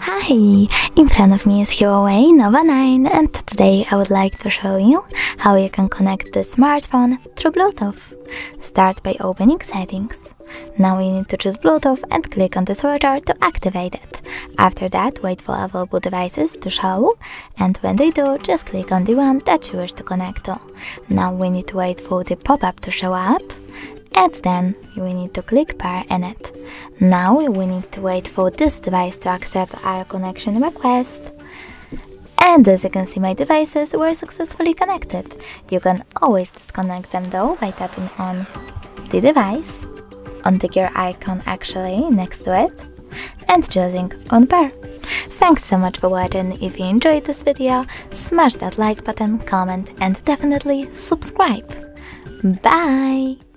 Hi! In front of me is Huawei Nova 9 and today I would like to show you how you can connect the smartphone through Bluetooth. Start by opening settings. Now you need to choose Bluetooth and click on the switcher to activate it. After that wait for available devices to show and when they do just click on the one that you wish to connect to. Now we need to wait for the pop-up to show up and then we need to click pair in it. Now we need to wait for this device to accept our connection request. And as you can see my devices were successfully connected. You can always disconnect them though by tapping on the device, on the gear icon actually next to it, and choosing unpair. Thanks so much for watching, if you enjoyed this video, smash that like button, comment and definitely subscribe. Bye!